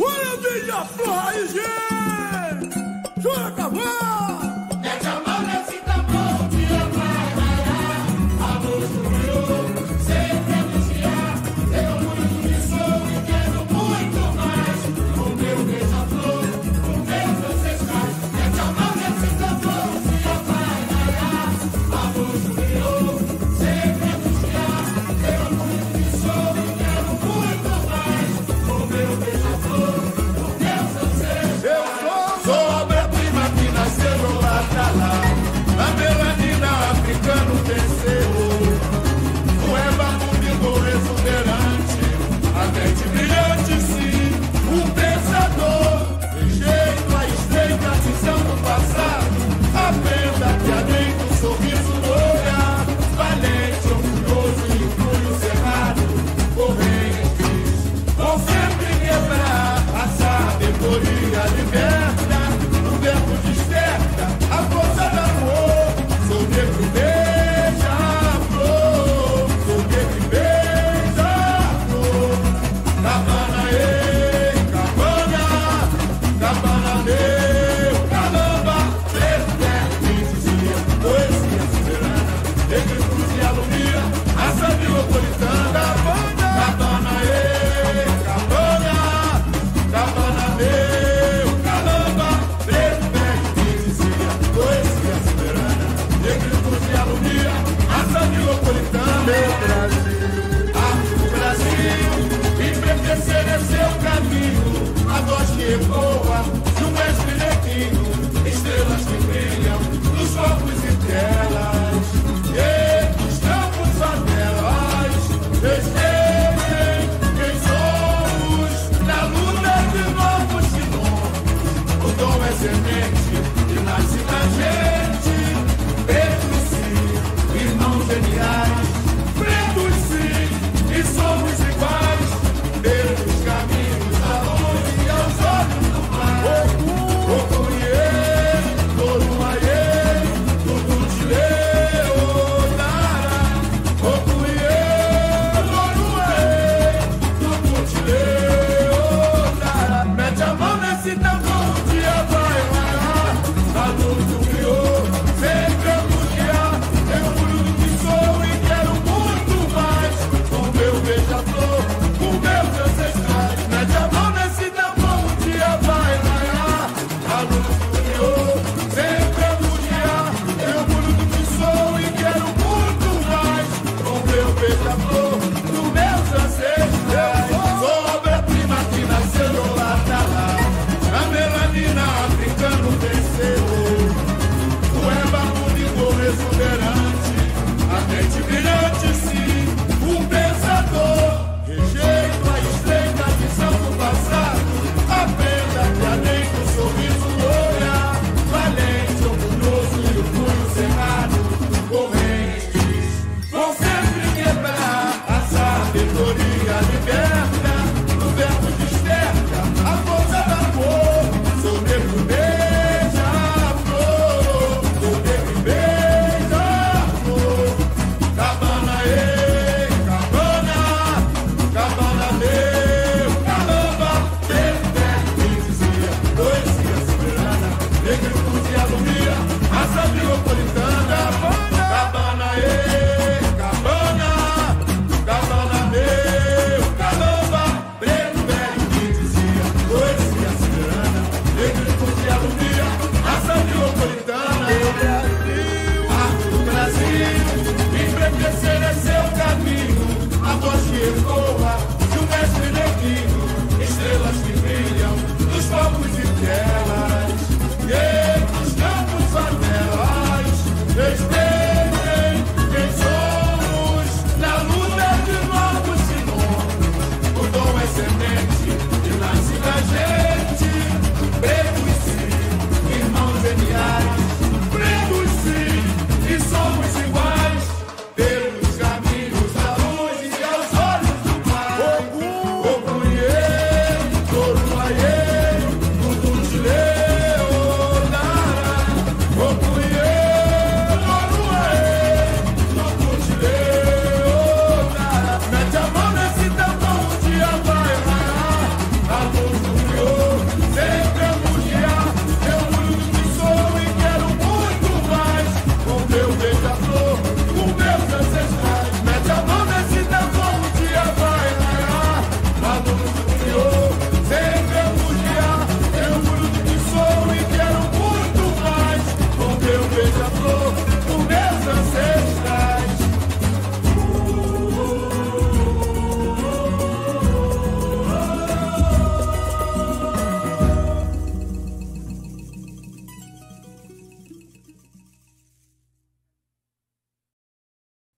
Olha minha gente! Joga cavalo! Every